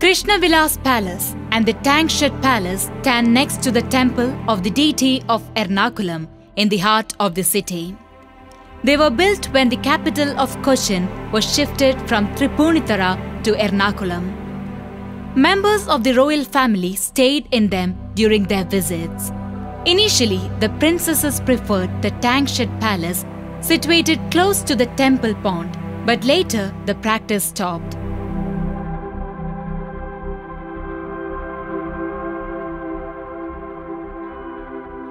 Krishna Vilas Palace and the Tankshed Palace stand next to the temple of the deity of Ernakulam in the heart of the city. They were built when the capital of Cochin was shifted from Tripunithara to Ernakulam. Members of the royal family stayed in them during their visits. Initially, the princesses preferred the Tankshed Palace situated close to the temple pond, but later the practice stopped.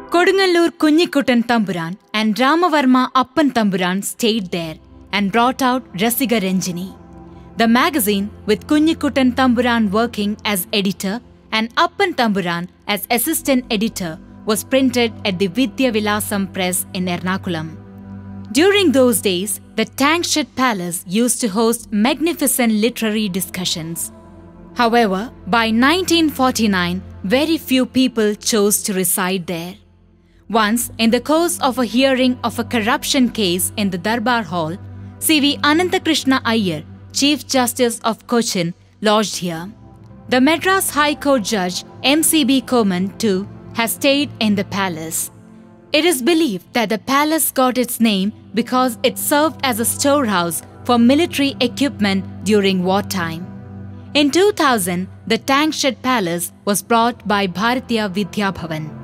Kodungalur Kunyikuttan Tamburan and Ramavarma Appan Tamburan stayed there and brought out Rasiga Renjini. The magazine, with Kunyikuttan Tamburan working as editor and Appan Tamburan as assistant editor, was printed at the Vidya Vilasam Press in Ernakulam. During those days, the Tankshed Palace used to host magnificent literary discussions. However, by 1949, very few people chose to reside there. Once, in the course of a hearing of a corruption case in the Darbar Hall, C.V. Anantakrishna Iyer, Chief Justice of Cochin, lodged here. The Madras High Court Judge M.C.B. Koman, too, has stayed in the palace. It is believed that the palace got its name because it served as a storehouse for military equipment during wartime. In 2000, the Tankshed Palace was brought by Bharatiya Vidya Bhavan.